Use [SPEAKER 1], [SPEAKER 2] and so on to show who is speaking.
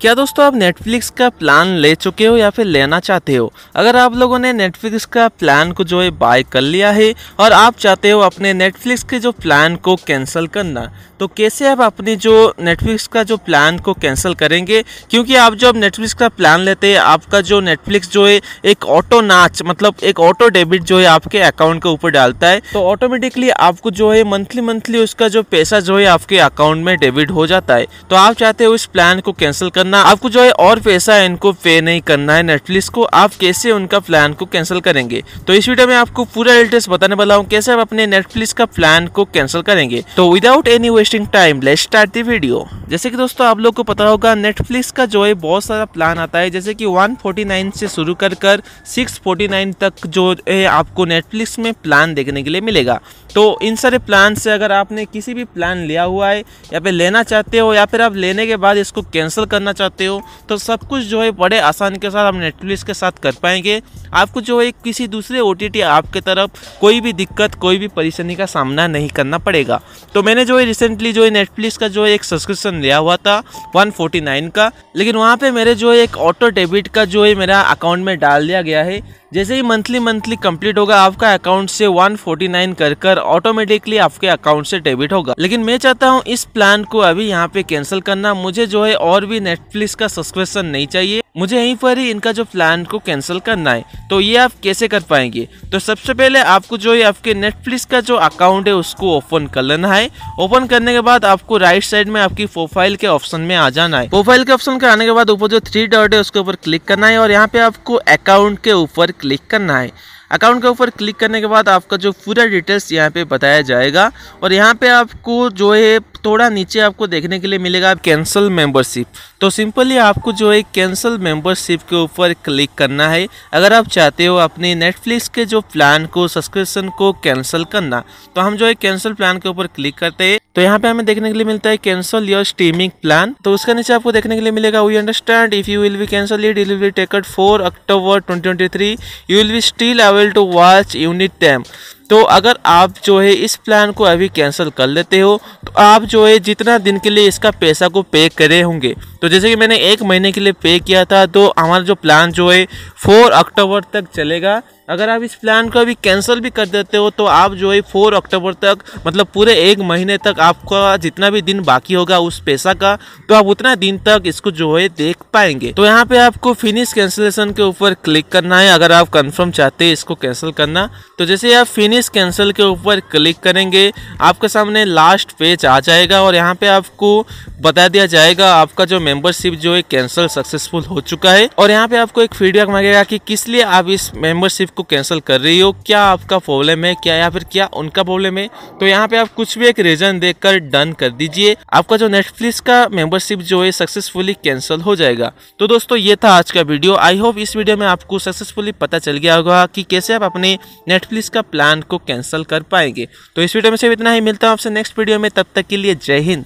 [SPEAKER 1] क्या दोस्तों आप नेटफ्लिक्स का प्लान ले चुके हो या फिर लेना चाहते हो? अगर आप लोगों ने नेटफ्लिक्स का प्लान को जो है बाय कर लिया है और आप चाहते हो अपने नेटफ्लिक्स के जो प्लान को कैंसिल करना तो कैसे आप अपने जो नेटफ्लिक्स का जो प्लान को कैंसिल करेंगे? क्योंकि आप जब नेटफ्लिक्स का प्लान लेते हैं, आपका जो नेटफ्लिक्स जो है एक ऑटो नाच मतलब एक ऑटो डेबिट जो है आपके अकाउंट के ऊपर डालता है तो ऑटोमेटिकली आपको जो है मंथली मंथली उसका जो पैसा जो है आपके अकाउंट में डेबिट हो जाता है। तो आप चाहते हो इस प्लान को कैंसिल करना करना। आपको जो है और पैसा इनको पे नहीं करना है नेटफ्लिक्स को। आप कैसे उनका प्लान को कैंसिल करेंगे? तो इस वीडियो में आपको पूरा डिटेल्स बताने वाला हूँ कैसे आप अपने नेटफ्लिक्स का प्लान को कैंसिल करेंगे। तो without any wasting time let start the video जैसे कि दोस्तों, आप लोग को पता होगा नेटफ्लिक्स का जो है बहुत सारा प्लान आता है। जैसे कि 149 से शुरू कर कर 649 तक जो है आपको नेटफ्लिक्स में प्लान देखने के लिए मिलेगा। तो इन सारे प्लान से अगर आपने किसी भी प्लान लिया हुआ है, या फिर लेना चाहते हो, या फिर आप लेने के बाद इसको कैंसिल करना चाहते हो तो सब कुछ जो है बड़े आसान के साथ आप नेटफ्लिक्स के साथ कर पाएँगे। आपको जो है किसी दूसरे ओ टी आपके तरफ़ कोई भी दिक्कत, कोई भी परेशानी का सामना नहीं करना पड़ेगा। तो मैंने जो है रिसेंटली जो है नेटफ्लिक्स का जो है एक सब्सक्रिप्शन लिया हुआ था 149 का, लेकिन वहाँ पर मेरे जो है एक ऑटो डेबिट का जो है मेरा अकाउंट में डाल दिया गया है। जैसे ही मंथली मंथली कंप्लीट होगा, आपका अकाउंट से 149 कर कर ऑटोमेटिकली आपके अकाउंट से डेबिट होगा। लेकिन मैं चाहता हूँ इस प्लान को अभी यहाँ पे कैंसिल करना। मुझे जो है और भी नेटफ्लिक्स का सब्सक्रिप्शन नहीं चाहिए। मुझे यहीं पर ही इनका जो प्लान को कैंसिल करना है तो ये आप कैसे कर पाएँगे? तो सबसे पहले आपको जो है आपके नेटफ्लिक्स का जो अकाउंट है, उसको ओपन कर लेना है। ओपन करने के बाद आपको राइट साइड में आपकी प्रोफ़ाइल के ऑप्शन में आ जाना है। प्रोफ़ाइल के ऑप्शन के आने के बाद ऊपर जो थ्री डॉट है, उसके ऊपर क्लिक करना है और यहाँ पे आपको अकाउंट के ऊपर क्लिक करना है। अकाउंट के ऊपर क्लिक करने के बाद आपका जो पूरा डिटेल्स यहाँ पे बताया जाएगा और यहाँ पे आपको जो है थोड़ा नीचे आपको देखने के लिए मिलेगा कैंसल मेंबरशिप तो सिंपली आपको जो है कैंसल मेंबरशिप के ऊपर क्लिक करना है। अगर आप चाहते हो अपने नेटफ्लिक्स के जो प्लान को सब्सक्रिप्शन को कैंसिल करना तो हम जो है कैंसिल प्लान के ऊपर क्लिक करते हैं। तो यहाँ पे हमें देखने के लिए मिलता है कैंसल योर स्टीमिंग प्लान तो उसका नीचे आपको देखने के लिए मिलेगा we understand if you will be cancel it be taken four October twenty you will be still avail to watch unit time तो अगर आप जो है इस प्लान को अभी कैंसिल कर लेते हो तो आप जो है जितना दिन के लिए इसका पैसा को पे करे होंगे। तो जैसे कि मैंने एक महीने के लिए पे किया था तो हमारा जो प्लान जो है फोर अक्टूबर तक चलेगा। अगर आप इस प्लान को अभी कैंसिल भी कर देते हो तो आप जो है फोर अक्टूबर तक मतलब पूरे एक महीने तक आपका जितना भी दिन बाकी होगा उस पैसा का तो आप उतना दिन तक इसको जो है देख पाएँगे। तो यहाँ पे आपको फिनिश कैंसिलेशन के ऊपर क्लिक करना है, अगर आप कंफर्म चाहते हैं इसको कैंसिल करना। तो जैसे आप फिनिश कैंसिल के ऊपर क्लिक करेंगे, आपके सामने लास्ट पेज आ जाएगा और यहाँ पे आपको बता दिया जाएगा आपका जो मेंबरशिप जो है कैंसिल सक्सेसफुल हो चुका है। और यहाँ पे आपको एक फीडबैक मांगेगा कि किस लिए आप इस मेंबरशिप को कैंसिल कर रही हो, क्या आपका प्रॉब्लम है, क्या या फिर क्या उनका प्रॉब्लम है? तो यहाँ पे आप कुछ भी एक रीजन देकर डन कर दीजिए। आपका जो नेटफ्लिक्स का मेंबरशिप जो है सक्सेसफुली कैंसिल हो जाएगा। तो दोस्तों, ये था आज का वीडियो आई होप इस वीडियो में आपको सक्सेसफुली पता चल गया होगा कि कैसे आप अपने नेटफ्लिक्स का प्लान को कैंसिल कर पाएँगे। तो इस वीडियो में सिर्फ़ इतना ही, मिलता हूँ आपसे नेक्स्ट वीडियो में, तब तक के लिए जय हिंद।